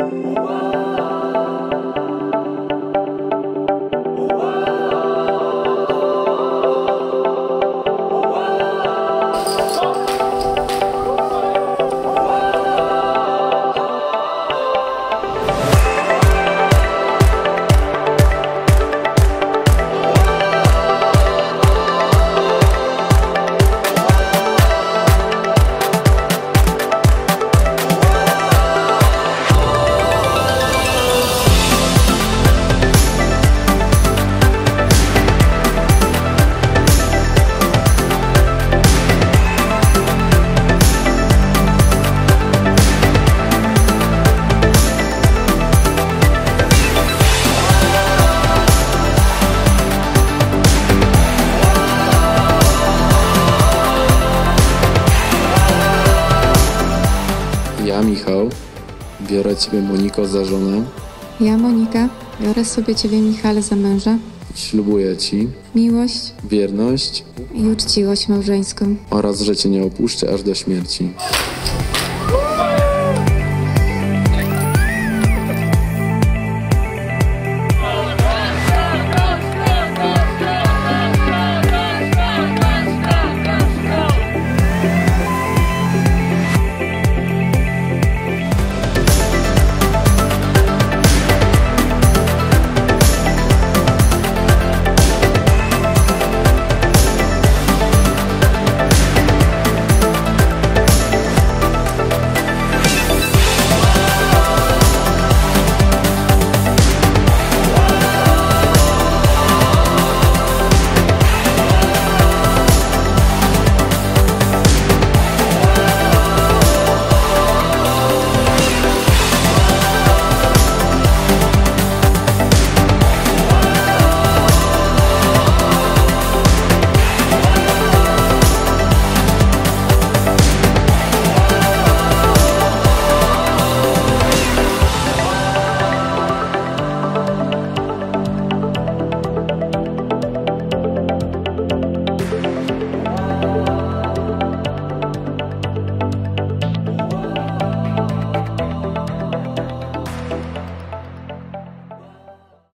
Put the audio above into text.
Whoa. Ja, Michał, biorę Ciebie, Moniko, za żonę Ja, Monika, biorę sobie Ciebie, Michale, za męża, ślubuję Ci miłość wierność i uczciwość małżeńską. oraz, że Cię nie opuszczę aż do śmierci.